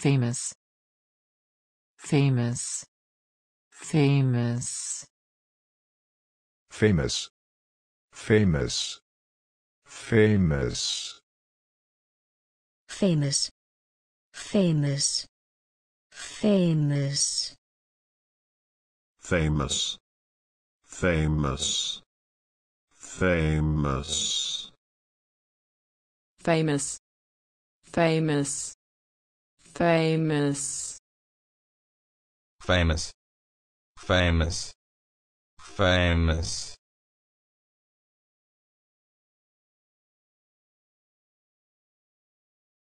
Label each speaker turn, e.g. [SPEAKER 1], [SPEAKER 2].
[SPEAKER 1] famous famous famous
[SPEAKER 2] famous famous famous
[SPEAKER 3] famous famous famous
[SPEAKER 4] famous famous famous
[SPEAKER 5] famous famous famous.
[SPEAKER 6] Famous. Famous. Famous